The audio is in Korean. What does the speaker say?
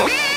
Yeah.